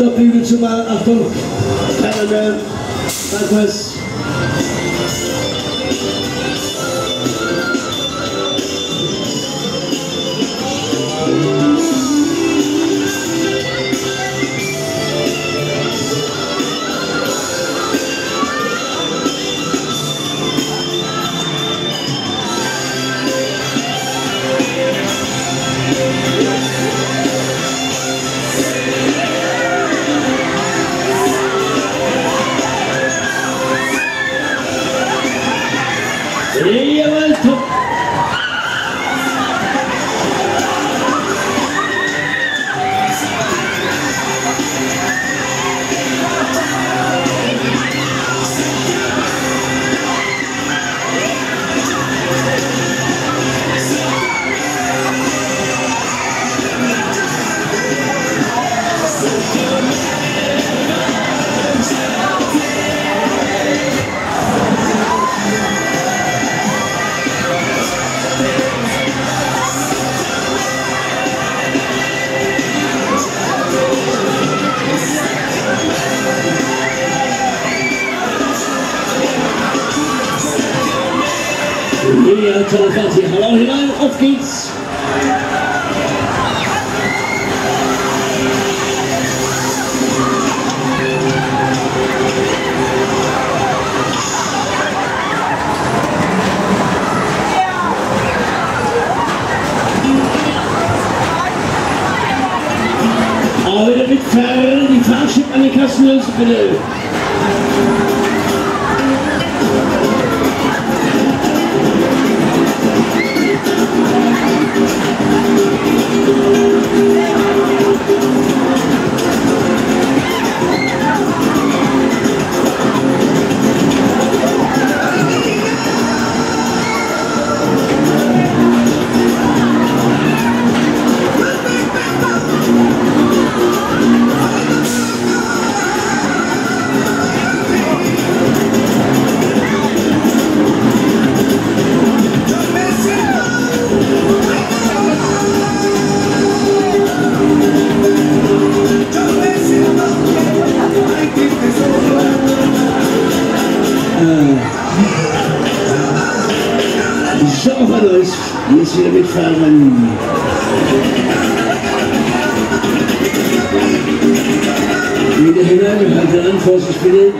Stop even to my, Julia Talafati, hallo hinein, auf geht's. Wieder mit Fahrern, die Fahrschip an den Kassen lösen, bitte. So, Leute, jetzt wieder mitfahren. Wieder hinein, halt an, Vorsicht bitte.